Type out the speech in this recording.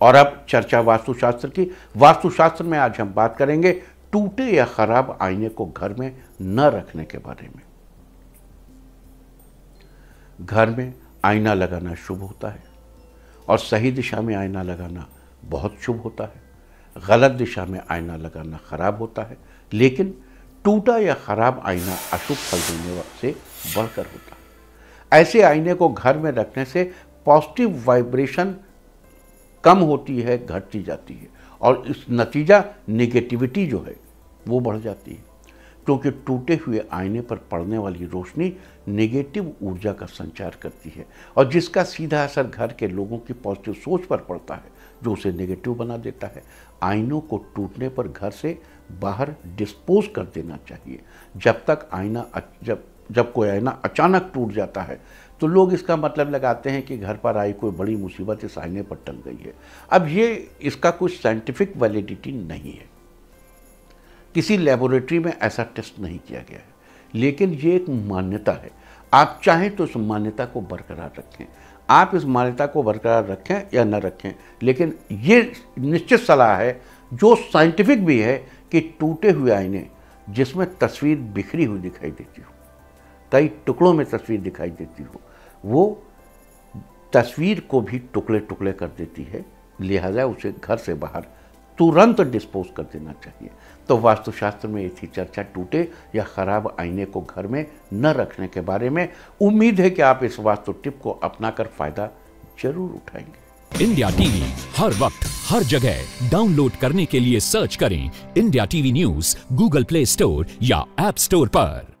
और अब चर्चा वास्तुशास्त्र की। वास्तुशास्त्र में आज हम बात करेंगे टूटे या खराब आईने को घर में न रखने के बारे में। घर में आईना लगाना शुभ होता है और सही दिशा में आईना लगाना बहुत शुभ होता है। गलत दिशा में आईना लगाना खराब होता है, लेकिन टूटा या खराब आईना अशुभ फल देने से बढ़कर होता है। ऐसे आईने को घर में रखने से पॉजिटिव वाइब्रेशन कम होती है, घटती जाती है। और इस नतीजा निगेटिविटी जो है, वो बढ़ जाती है। क्योंकि टूटे हुए आईने पर पड़ने वाली रोशनी नेगेटिव ऊर्जा का संचार करती है। और जिसका सीधा असर घर के लोगों की पॉजिटिव सोच पर पड़ता है, जो उसे नेगेटिव बना देता है। आईनों को टूटने पर घर से बाहर डिस्पोज कर देना चाहिए। जब तक आईना जब जब कोई आईना अचानक टूट जाता है तो लोग इसका मतलब लगाते हैं कि घर पर आई कोई बड़ी मुसीबत इस आईने पर टल गई है। अब ये, इसका कोई साइंटिफिक वैलिडिटी नहीं है। किसी लेबोरेटरी में ऐसा टेस्ट नहीं किया गया है। लेकिन ये एक मान्यता है। आप चाहें तो इस मान्यता को बरकरार रखें। आप इस मान्यता को बरकरार रखें या न रखें, लेकिन ये निश्चित सलाह है, जो साइंटिफिक भी है, कि टूटे हुए आईने, जिसमें तस्वीर बिखरी हुई दिखाई देती हो, कई टुकड़ों में तस्वीर दिखाई देती हो वो तस्वीर को भी टुकड़े टुकड़े कर देती है, लिहाजा उसे घर से बाहर तुरंत डिस्पोज कर देना चाहिए। तो वास्तुशास्त्र में ये थी चर्चा टूटे या खराब आईने को घर में न रखने के बारे में उम्मीद है कि आप इस वास्तु टिप को अपनाकर फ़ायदा ज़रूर उठाएँगे। इंडिया टीवी हर वक्त, हर जगह। डाउनलोड करने के लिए सर्च करें India TV news, Google play store या एप स्टोर पर।